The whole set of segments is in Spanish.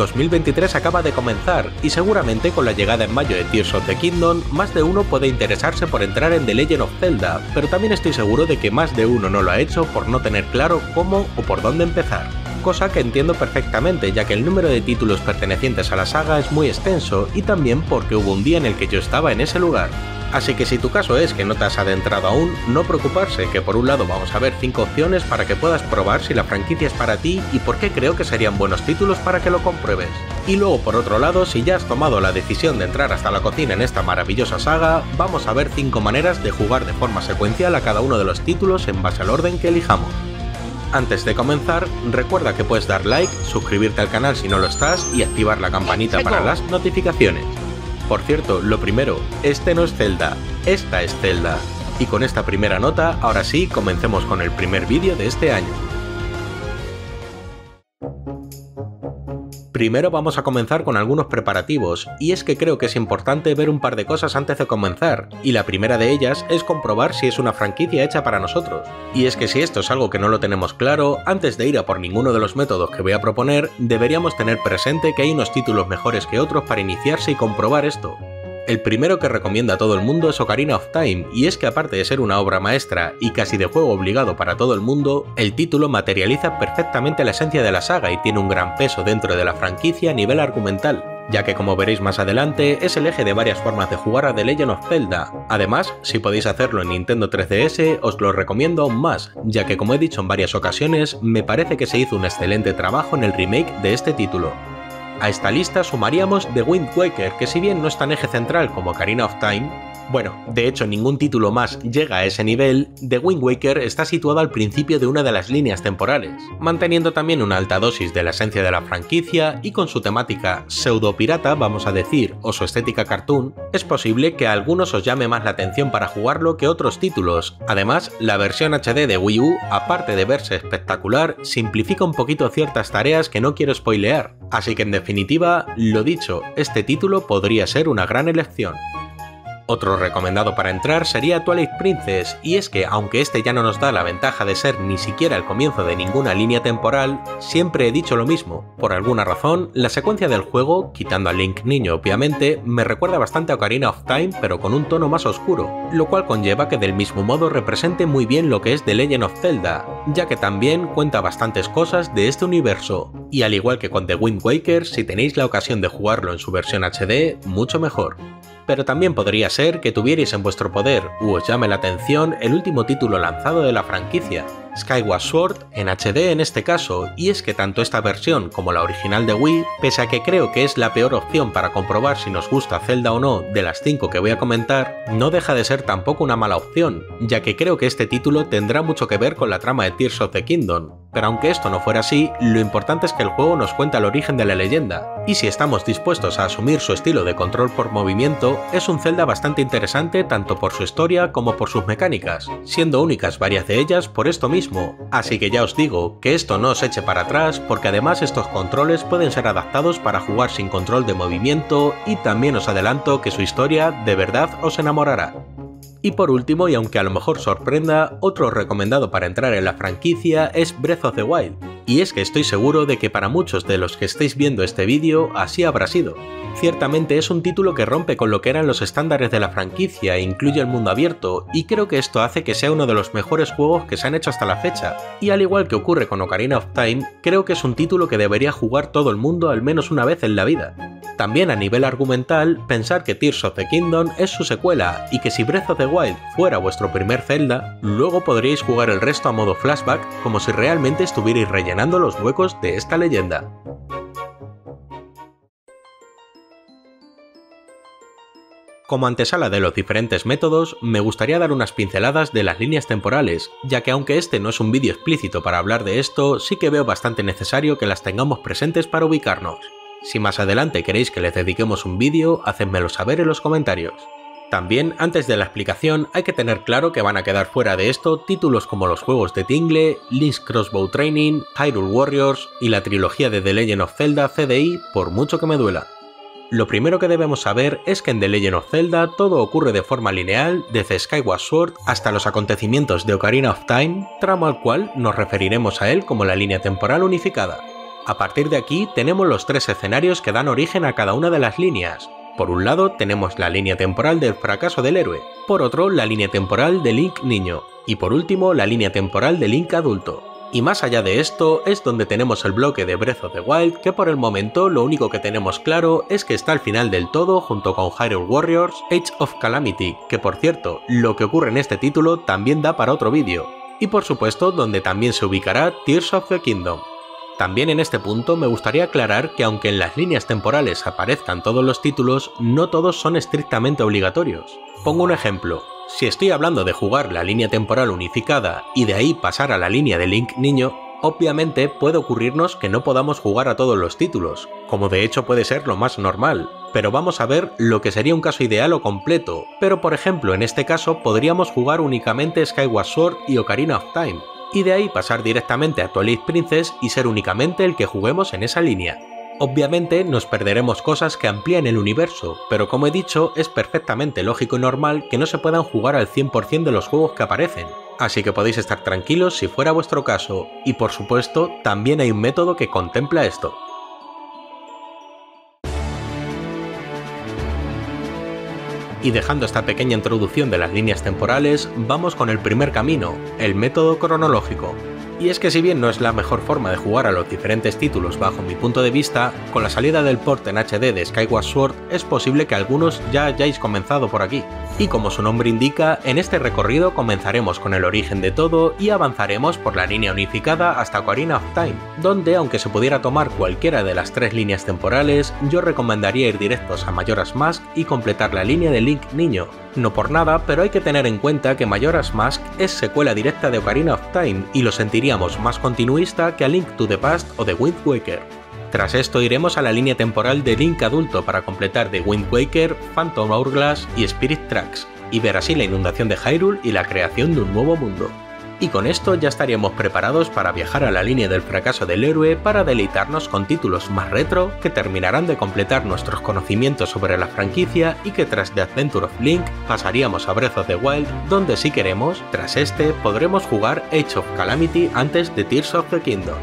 2023 acaba de comenzar y seguramente con la llegada en mayo de Tears of the Kingdom, más de uno puede interesarse por entrar en The Legend of Zelda, pero también estoy seguro de que más de uno no lo ha hecho por no tener claro cómo o por dónde empezar cosa que entiendo perfectamente ya que el número de títulos pertenecientes a la saga es muy extenso y también porque hubo un día en el que yo estaba en ese lugar. Así que si tu caso es que no te has adentrado aún, no preocuparse, que por un lado vamos a ver 5 opciones para que puedas probar si la franquicia es para ti y por qué creo que serían buenos títulos para que lo compruebes. Y luego por otro lado, si ya has tomado la decisión de entrar hasta la cocina en esta maravillosa saga, vamos a ver 5 maneras de jugar de forma secuencial a cada uno de los títulos en base al orden que elijamos. Antes de comenzar, recuerda que puedes dar like, suscribirte al canal si no lo estás y activar la campanita para las notificaciones. Por cierto, lo primero, este no es Zelda, esta es Zelda. Y con esta primera nota, ahora sí, comencemos con el primer vídeo de este año. Primero vamos a comenzar con algunos preparativos, y es que creo que es importante ver un par de cosas antes de comenzar, y la primera de ellas es comprobar si es una franquicia hecha para nosotros. Y es que si esto es algo que no lo tenemos claro, antes de ir a por ninguno de los métodos que voy a proponer, deberíamos tener presente que hay unos títulos mejores que otros para iniciarse y comprobar esto. El primero que recomienda a todo el mundo es Ocarina of Time, y es que aparte de ser una obra maestra y casi de juego obligado para todo el mundo, el título materializa perfectamente la esencia de la saga y tiene un gran peso dentro de la franquicia a nivel argumental, ya que como veréis más adelante es el eje de varias formas de jugar a The Legend of Zelda. Además, si podéis hacerlo en Nintendo 3DS, os lo recomiendo aún más, ya que como he dicho en varias ocasiones, me parece que se hizo un excelente trabajo en el remake de este título. A esta lista sumaríamos The Wind Waker, que si bien no es tan eje central como Karina of Time, bueno, de hecho ningún título más llega a ese nivel, The Wind Waker está situado al principio de una de las líneas temporales, manteniendo también una alta dosis de la esencia de la franquicia y con su temática pseudo pirata, vamos a decir, o su estética cartoon, es posible que a algunos os llame más la atención para jugarlo que otros títulos. Además, la versión HD de Wii U, aparte de verse espectacular, simplifica un poquito ciertas tareas que no quiero spoilear, así que en definitiva, lo dicho, este título podría ser una gran elección. Otro recomendado para entrar sería Twilight Princess, y es que aunque este ya no nos da la ventaja de ser ni siquiera el comienzo de ninguna línea temporal, siempre he dicho lo mismo. Por alguna razón, la secuencia del juego, quitando a Link niño obviamente, me recuerda bastante a Ocarina of Time pero con un tono más oscuro, lo cual conlleva que del mismo modo represente muy bien lo que es The Legend of Zelda, ya que también cuenta bastantes cosas de este universo. Y al igual que con The Wind Waker, si tenéis la ocasión de jugarlo en su versión HD, mucho mejor pero también podría ser que tuvierais en vuestro poder u os llame la atención el último título lanzado de la franquicia, Skyward Sword en HD en este caso, y es que tanto esta versión como la original de Wii, pese a que creo que es la peor opción para comprobar si nos gusta Zelda o no de las 5 que voy a comentar, no deja de ser tampoco una mala opción, ya que creo que este título tendrá mucho que ver con la trama de Tears of the Kingdom, pero aunque esto no fuera así, lo importante es que el juego nos cuenta el origen de la leyenda, y si estamos dispuestos a asumir su estilo de control por movimiento, es un Zelda bastante interesante tanto por su historia como por sus mecánicas, siendo únicas varias de ellas por esto mismo así que ya os digo que esto no os eche para atrás porque además estos controles pueden ser adaptados para jugar sin control de movimiento y también os adelanto que su historia de verdad os enamorará. Y por último, y aunque a lo mejor sorprenda, otro recomendado para entrar en la franquicia es Breath of the Wild. Y es que estoy seguro de que para muchos de los que estéis viendo este vídeo así habrá sido. Ciertamente es un título que rompe con lo que eran los estándares de la franquicia e incluye el mundo abierto, y creo que esto hace que sea uno de los mejores juegos que se han hecho hasta la fecha. Y al igual que ocurre con Ocarina of Time, creo que es un título que debería jugar todo el mundo al menos una vez en la vida. También a nivel argumental, pensar que Tears of the Kingdom es su secuela y que si Breath of the Wild fuera vuestro primer Zelda, luego podríais jugar el resto a modo flashback como si realmente estuvierais rellenando los huecos de esta leyenda. Como antesala de los diferentes métodos, me gustaría dar unas pinceladas de las líneas temporales, ya que aunque este no es un vídeo explícito para hablar de esto, sí que veo bastante necesario que las tengamos presentes para ubicarnos. Si más adelante queréis que les dediquemos un vídeo, hacedmelo saber en los comentarios. También, antes de la explicación, hay que tener claro que van a quedar fuera de esto títulos como los juegos de Tingle, Link's Crossbow Training, Hyrule Warriors y la trilogía de The Legend of Zelda CDI, por mucho que me duela. Lo primero que debemos saber es que en The Legend of Zelda todo ocurre de forma lineal desde Skyward Sword hasta los acontecimientos de Ocarina of Time, tramo al cual nos referiremos a él como la línea temporal unificada. A partir de aquí tenemos los tres escenarios que dan origen a cada una de las líneas. Por un lado tenemos la línea temporal del fracaso del héroe, por otro la línea temporal de Link niño, y por último la línea temporal de Link adulto. Y más allá de esto es donde tenemos el bloque de Breath of the Wild que por el momento lo único que tenemos claro es que está al final del todo junto con Hyrule Warriors Age of Calamity, que por cierto, lo que ocurre en este título también da para otro vídeo, y por supuesto donde también se ubicará Tears of the Kingdom. También en este punto me gustaría aclarar que aunque en las líneas temporales aparezcan todos los títulos, no todos son estrictamente obligatorios. Pongo un ejemplo, si estoy hablando de jugar la línea temporal unificada y de ahí pasar a la línea de Link niño, obviamente puede ocurrirnos que no podamos jugar a todos los títulos, como de hecho puede ser lo más normal, pero vamos a ver lo que sería un caso ideal o completo, pero por ejemplo en este caso podríamos jugar únicamente Skyward Sword y Ocarina of Time, y de ahí pasar directamente a Twilight Princess y ser únicamente el que juguemos en esa línea. Obviamente nos perderemos cosas que amplían el universo, pero como he dicho, es perfectamente lógico y normal que no se puedan jugar al 100% de los juegos que aparecen, así que podéis estar tranquilos si fuera vuestro caso, y por supuesto también hay un método que contempla esto. Y dejando esta pequeña introducción de las líneas temporales, vamos con el primer camino, el método cronológico. Y es que si bien no es la mejor forma de jugar a los diferentes títulos bajo mi punto de vista, con la salida del port en HD de Skyward Sword es posible que algunos ya hayáis comenzado por aquí. Y como su nombre indica, en este recorrido comenzaremos con el origen de todo y avanzaremos por la línea unificada hasta Ocarina of Time, donde aunque se pudiera tomar cualquiera de las tres líneas temporales, yo recomendaría ir directos a Majora's Mask y completar la línea de Link Niño, no por nada, pero hay que tener en cuenta que Majora's Mask es secuela directa de Ocarina of Time y lo sentiríamos más continuista que a Link to the Past o de Wind Waker. Tras esto iremos a la línea temporal de Link adulto para completar The Wind Waker, Phantom Hourglass y Spirit Tracks, y ver así la inundación de Hyrule y la creación de un nuevo mundo. Y con esto ya estaríamos preparados para viajar a la línea del fracaso del héroe para deleitarnos con títulos más retro que terminarán de completar nuestros conocimientos sobre la franquicia y que tras The Adventure of Link pasaríamos a Breath of the Wild donde si queremos, tras este podremos jugar Age of Calamity antes de Tears of the Kingdom.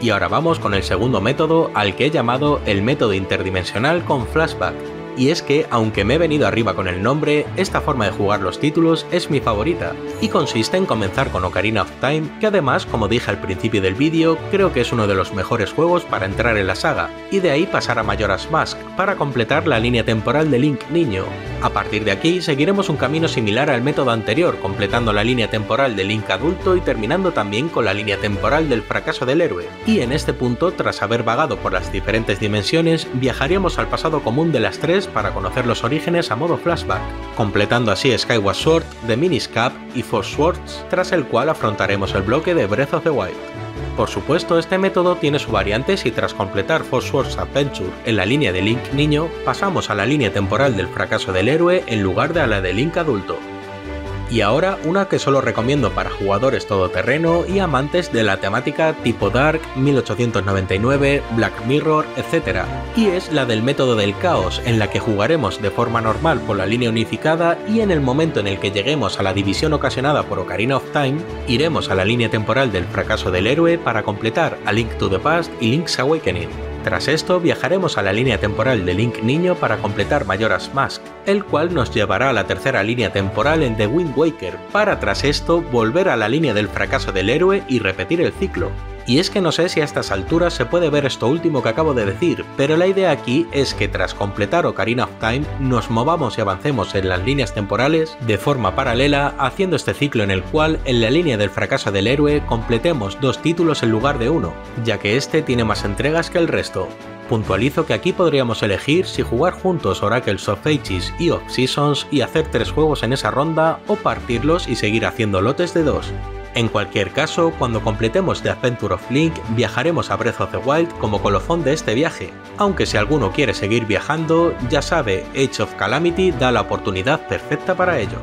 Y ahora vamos con el segundo método al que he llamado el método interdimensional con flashback, y es que, aunque me he venido arriba con el nombre, esta forma de jugar los títulos es mi favorita, y consiste en comenzar con Ocarina of Time, que además, como dije al principio del vídeo, creo que es uno de los mejores juegos para entrar en la saga, y de ahí pasar a Majora's Mask, para completar la línea temporal de Link niño. A partir de aquí, seguiremos un camino similar al método anterior, completando la línea temporal de Link adulto y terminando también con la línea temporal del fracaso del héroe. Y en este punto, tras haber vagado por las diferentes dimensiones, viajaríamos al pasado común de las tres para conocer los orígenes a modo flashback, completando así Skyward Sword, The Minish Cap y Force Swords, tras el cual afrontaremos el bloque de Breath of the Wild. Por supuesto, este método tiene su variante si tras completar Force Swords Adventure en la línea de Link niño, pasamos a la línea temporal del fracaso del héroe en lugar de a la de Link adulto. Y ahora una que solo recomiendo para jugadores todoterreno y amantes de la temática tipo Dark, 1899, Black Mirror, etc. Y es la del método del caos, en la que jugaremos de forma normal por la línea unificada y en el momento en el que lleguemos a la división ocasionada por Ocarina of Time, iremos a la línea temporal del fracaso del héroe para completar A Link to the Past y Link's Awakening. Tras esto viajaremos a la línea temporal de Link Niño para completar Majora's Mask, el cual nos llevará a la tercera línea temporal en The Wind Waker, para tras esto volver a la línea del fracaso del héroe y repetir el ciclo. Y es que no sé si a estas alturas se puede ver esto último que acabo de decir, pero la idea aquí es que tras completar Ocarina of Time nos movamos y avancemos en las líneas temporales de forma paralela haciendo este ciclo en el cual en la línea del fracaso del héroe completemos dos títulos en lugar de uno, ya que este tiene más entregas que el resto. Puntualizo que aquí podríamos elegir si jugar juntos Oracles of Ages y of Seasons y hacer tres juegos en esa ronda o partirlos y seguir haciendo lotes de dos. En cualquier caso, cuando completemos The Adventure of Link, viajaremos a Breath of the Wild como colofón de este viaje, aunque si alguno quiere seguir viajando, ya sabe, Age of Calamity da la oportunidad perfecta para ello.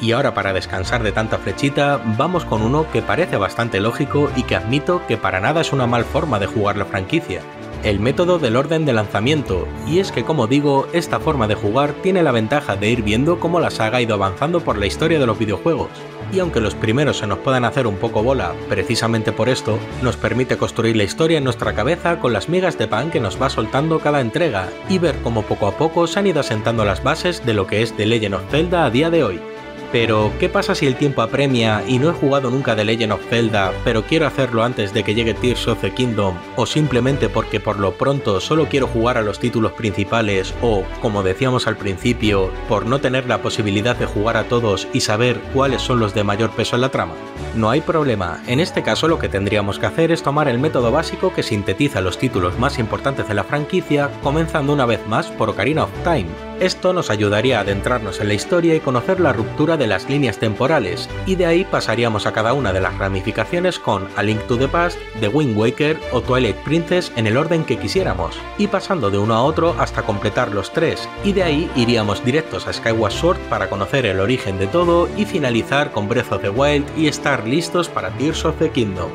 Y ahora para descansar de tanta flechita, vamos con uno que parece bastante lógico y que admito que para nada es una mal forma de jugar la franquicia. El método del orden de lanzamiento, y es que como digo, esta forma de jugar tiene la ventaja de ir viendo cómo la saga ha ido avanzando por la historia de los videojuegos, y aunque los primeros se nos puedan hacer un poco bola precisamente por esto, nos permite construir la historia en nuestra cabeza con las migas de pan que nos va soltando cada entrega, y ver cómo poco a poco se han ido asentando las bases de lo que es The Legend of Zelda a día de hoy. Pero, ¿qué pasa si el tiempo apremia y no he jugado nunca The Legend of Zelda, pero quiero hacerlo antes de que llegue Tears of the Kingdom, o simplemente porque por lo pronto solo quiero jugar a los títulos principales, o, como decíamos al principio, por no tener la posibilidad de jugar a todos y saber cuáles son los de mayor peso en la trama? No hay problema, en este caso lo que tendríamos que hacer es tomar el método básico que sintetiza los títulos más importantes de la franquicia, comenzando una vez más por Ocarina of Time. Esto nos ayudaría a adentrarnos en la historia y conocer la ruptura de las líneas temporales, y de ahí pasaríamos a cada una de las ramificaciones con A Link to the Past, The Wind Waker o Twilight Princess en el orden que quisiéramos, y pasando de uno a otro hasta completar los tres, y de ahí iríamos directos a Skyward Sword para conocer el origen de todo y finalizar con Breath of the Wild y estar listos para Tears of the Kingdom.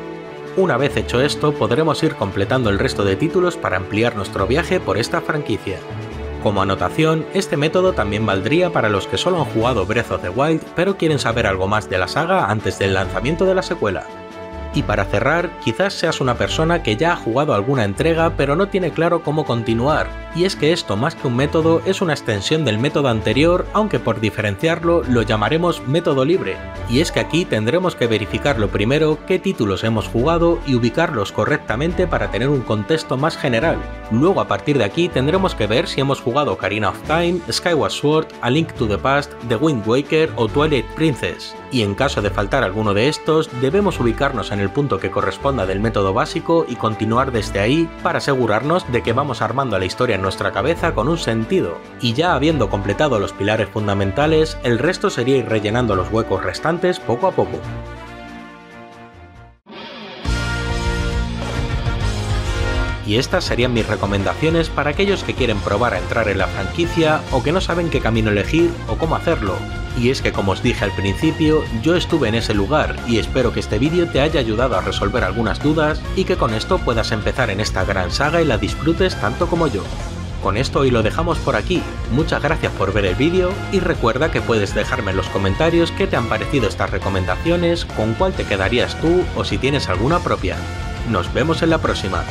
Una vez hecho esto, podremos ir completando el resto de títulos para ampliar nuestro viaje por esta franquicia. Como anotación, este método también valdría para los que solo han jugado Breath of the Wild pero quieren saber algo más de la saga antes del lanzamiento de la secuela. Y para cerrar, quizás seas una persona que ya ha jugado alguna entrega pero no tiene claro cómo continuar, y es que esto más que un método es una extensión del método anterior, aunque por diferenciarlo lo llamaremos método libre, y es que aquí tendremos que verificar lo primero qué títulos hemos jugado y ubicarlos correctamente para tener un contexto más general. Luego a partir de aquí tendremos que ver si hemos jugado Karina of Time, Skyward Sword, A Link to the Past, The Wind Waker o Twilight Princess, y en caso de faltar alguno de estos, debemos ubicarnos en el punto que corresponda del método básico y continuar desde ahí para asegurarnos de que vamos armando la historia en nuestra cabeza con un sentido, y ya habiendo completado los pilares fundamentales, el resto sería ir rellenando los huecos restantes poco a poco. y estas serían mis recomendaciones para aquellos que quieren probar a entrar en la franquicia o que no saben qué camino elegir o cómo hacerlo. Y es que como os dije al principio, yo estuve en ese lugar y espero que este vídeo te haya ayudado a resolver algunas dudas y que con esto puedas empezar en esta gran saga y la disfrutes tanto como yo. Con esto hoy lo dejamos por aquí, muchas gracias por ver el vídeo y recuerda que puedes dejarme en los comentarios qué te han parecido estas recomendaciones, con cuál te quedarías tú o si tienes alguna propia. Nos vemos en la próxima.